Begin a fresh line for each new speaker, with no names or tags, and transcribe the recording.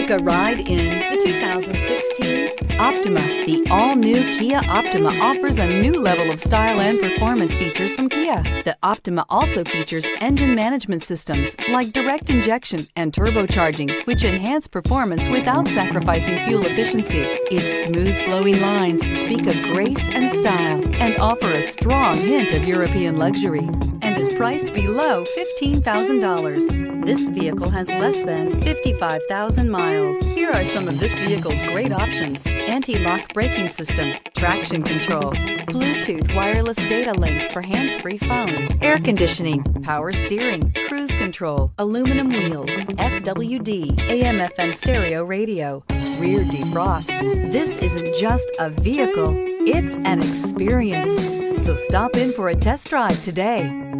Take a ride in the 2016 Optima. The all-new Kia Optima offers a new level of style and performance features from Kia. The Optima also features engine management systems like direct injection and turbocharging, which enhance performance without sacrificing fuel efficiency. Its smooth flowing lines speak of grace and style and offer a strong hint of European luxury priced below $15,000. This vehicle has less than 55,000 miles. Here are some of this vehicle's great options. Anti-lock braking system, traction control, Bluetooth wireless data link for hands-free phone, air conditioning, power steering, cruise control, aluminum wheels, FWD, AM FM stereo radio, rear defrost. This isn't just a vehicle, it's an experience. So stop in for a test drive today.